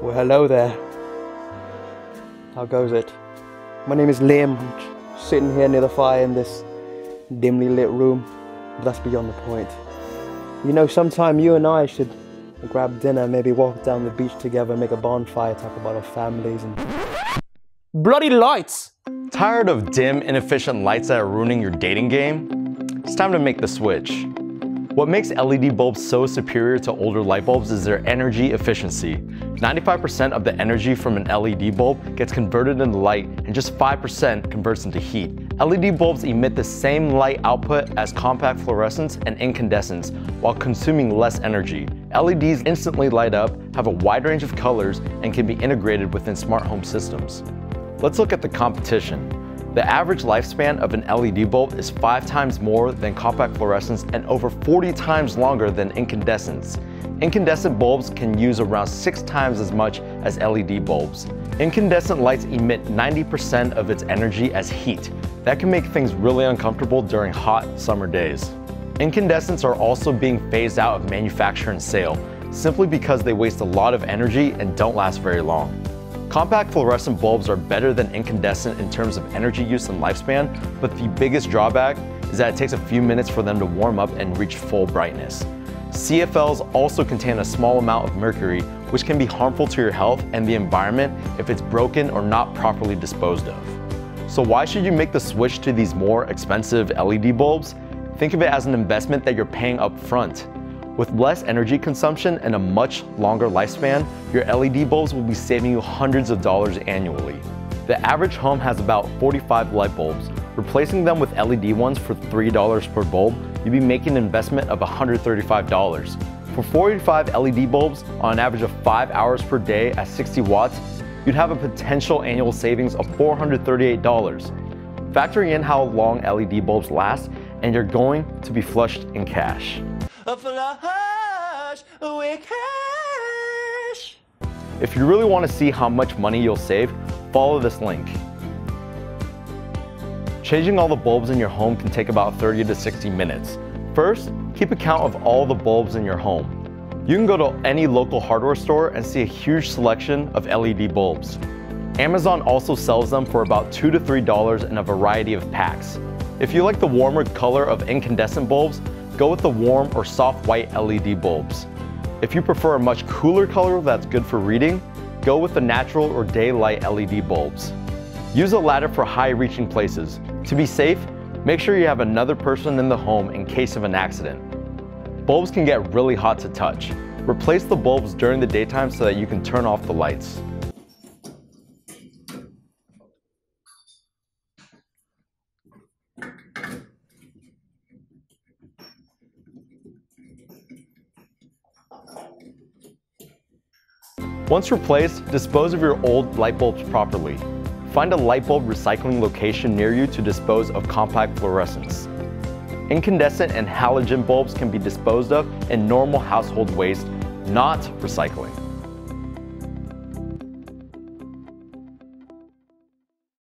Well, hello there. How goes it? My name is Liam. I'm sitting here near the fire in this dimly lit room. But that's beyond the point. You know, sometime you and I should grab dinner, maybe walk down the beach together, make a bonfire, talk about our families and. Bloody lights! Tired of dim, inefficient lights that are ruining your dating game? It's time to make the switch. What makes LED bulbs so superior to older light bulbs is their energy efficiency. 95% of the energy from an LED bulb gets converted into light and just 5% converts into heat. LED bulbs emit the same light output as compact fluorescents and incandescents while consuming less energy. LEDs instantly light up, have a wide range of colors, and can be integrated within smart home systems. Let's look at the competition. The average lifespan of an LED bulb is five times more than compact fluorescents and over 40 times longer than incandescents. Incandescent bulbs can use around six times as much as LED bulbs. Incandescent lights emit 90% of its energy as heat. That can make things really uncomfortable during hot summer days. Incandescents are also being phased out of manufacture and sale, simply because they waste a lot of energy and don't last very long. Compact fluorescent bulbs are better than incandescent in terms of energy use and lifespan, but the biggest drawback is that it takes a few minutes for them to warm up and reach full brightness. CFLs also contain a small amount of mercury, which can be harmful to your health and the environment if it's broken or not properly disposed of. So why should you make the switch to these more expensive LED bulbs? Think of it as an investment that you're paying up front. With less energy consumption and a much longer lifespan, your LED bulbs will be saving you hundreds of dollars annually. The average home has about 45 light bulbs. Replacing them with LED ones for $3 per bulb, you'd be making an investment of $135. For 45 LED bulbs on an average of 5 hours per day at 60 watts, you'd have a potential annual savings of $438. Factoring in how long LED bulbs last, and you're going to be flushed in cash. If you really want to see how much money you'll save, follow this link. Changing all the bulbs in your home can take about 30 to 60 minutes. First, keep account of all the bulbs in your home. You can go to any local hardware store and see a huge selection of LED bulbs. Amazon also sells them for about 2 to $3 in a variety of packs. If you like the warmer color of incandescent bulbs, go with the warm or soft white LED bulbs. If you prefer a much cooler color that's good for reading, go with the natural or daylight LED bulbs. Use a ladder for high reaching places. To be safe, make sure you have another person in the home in case of an accident. Bulbs can get really hot to touch. Replace the bulbs during the daytime so that you can turn off the lights. Once replaced, dispose of your old light bulbs properly. Find a light bulb recycling location near you to dispose of compact fluorescents. Incandescent and halogen bulbs can be disposed of in normal household waste, not recycling.